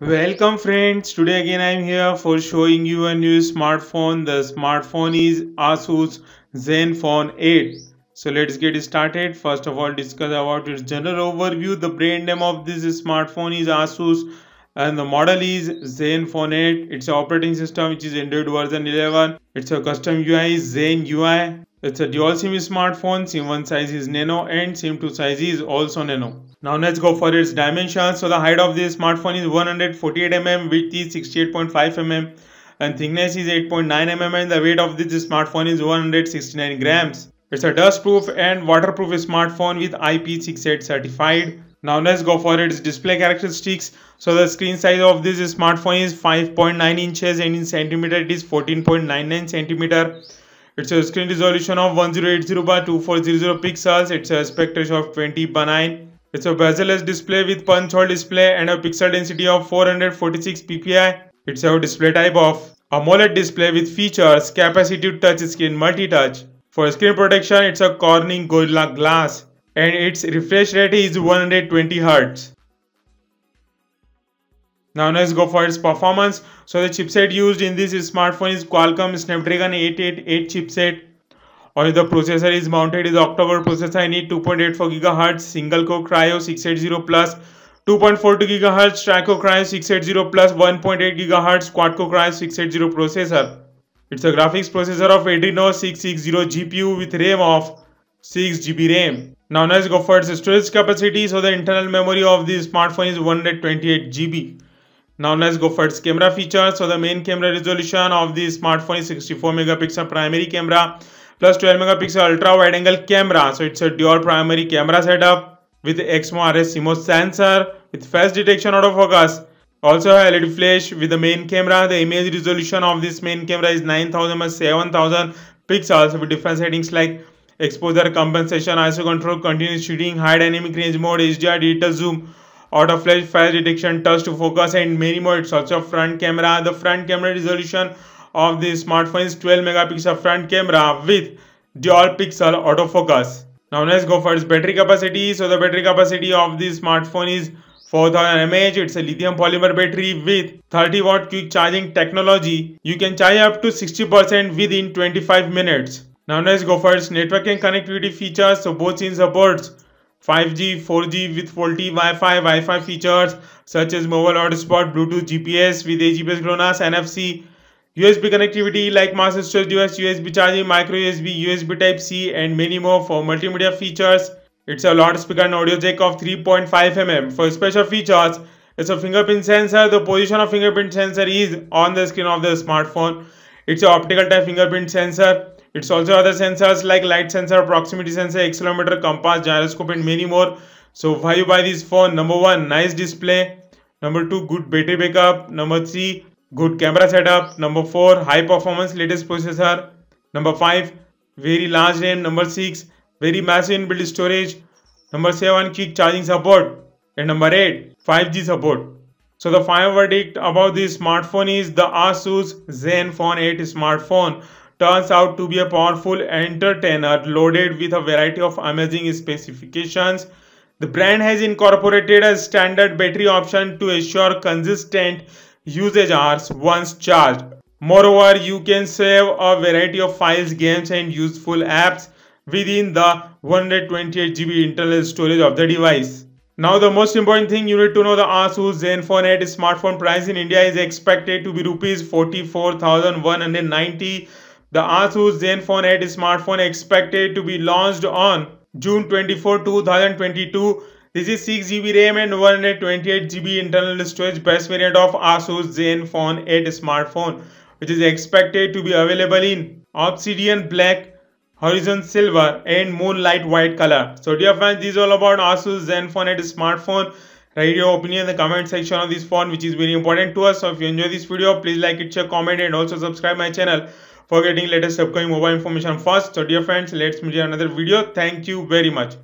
Welcome friends, today again I am here for showing you a new smartphone. The smartphone is Asus Zenfone 8. So let's get started. First of all discuss about its general overview. The brand name of this smartphone is Asus and the model is Zenfone 8. It's an operating system which is Android version 11. It's a custom UI Zen UI. It's a dual SIM smartphone. SIM 1 size is Nano and SIM 2 size is also Nano. Now let's go for its dimensions. So the height of this smartphone is 148 mm, width is 68.5 mm and thickness is 8.9 mm and the weight of this smartphone is 169 grams. It's a dust proof and waterproof smartphone with IP68 certified. Now let's go for its display characteristics. So the screen size of this smartphone is 5.9 inches and in centimeter it is 14.99 centimeter. It's a screen resolution of 1080 by 2400 pixels. It's a aspect ratio of 20 by 9. It's a bezel-less display with punch hole display and a pixel density of 446 ppi. It's a display type of AMOLED display with features capacitive touch screen multi-touch. For screen protection, it's a Corning Gorilla Glass and its refresh rate is 120 Hz. Now let's go for its performance. So the chipset used in this smartphone is Qualcomm Snapdragon 888 chipset or the processor is mounted is octa-core processor I need 2.84 GHz single core Kryo 680 plus 2.42 GHz tri-core Kryo 680 plus 1.8 GHz quad core Kryo 680 processor. It's a graphics processor of Adreno 660 GPU with RAM of 6 GB RAM. Now let's go for its storage capacity. So the internal memory of this smartphone is 128 GB. Now let's go for its camera features. So the main camera resolution of this smartphone is 64 megapixel primary camera plus 12 megapixel ultra wide angle camera so it's a dual primary camera setup with Exmor RS CMOS sensor with phase detection autofocus also led flash with the main camera the image resolution of this main camera is 9000 by 7000 pixels with different settings like exposure compensation iso control continuous shooting high dynamic range mode hdr digital zoom auto flash phase detection touch to focus and many more it's also front camera the front camera resolution of the smartphone is 12 megapixel front camera with dual pixel autofocus. Now let's go for its battery capacity. So the battery capacity of this smartphone is 4000 mAh. It's a lithium polymer battery with 30 watt quick charging technology. You can charge up to 60% within 25 minutes. Now let's go for its networking connectivity features. So both SIM supports 5G, 4G with 4G Wi-Fi, Wi-Fi features such as mobile hotspot, Bluetooth, GPS with AGPS GLONASS, NFC, USB connectivity like master storage device, USB charging, micro USB, USB type C and many more for multimedia features. It's a loudspeaker and audio jack of 3.5 mm. For special features, it's a fingerprint sensor. The position of fingerprint sensor is on the screen of the smartphone. It's an optical type fingerprint sensor. It's also other sensors like light sensor, proximity sensor, accelerometer, compass, gyroscope and many more. So why you buy this phone? Number one, nice display. Number two, good battery backup. Number three, good camera setup number 4 high performance latest processor number 5 very large RAM number 6 very massive inbuilt storage number 7 quick charging support and number 8 5G support so the final verdict about this smartphone is the Asus Zenfone 8 smartphone turns out to be a powerful entertainer loaded with a variety of amazing specifications the brand has incorporated a standard battery option to ensure consistent usage hours once charged. Moreover, you can save a variety of files, games and useful apps within the 128 GB internal storage of the device. Now the most important thing you need to know the Asus Zenfone 8 smartphone price in India is expected to be rupees 44,190. The Asus Zenfone 8 smartphone expected to be launched on June 24, 2022 this is 6GB RAM and 128GB internal storage best variant of Asus Zenfone 8 smartphone which is expected to be available in obsidian black, horizon silver and moonlight white color. So dear friends, this is all about Asus Zenfone 8 smartphone. Write your opinion in the comment section of this phone which is very important to us. So if you enjoy this video, please like it, share, comment and also subscribe my channel for getting latest upcoming mobile information first. So dear friends, let's meet another video. Thank you very much.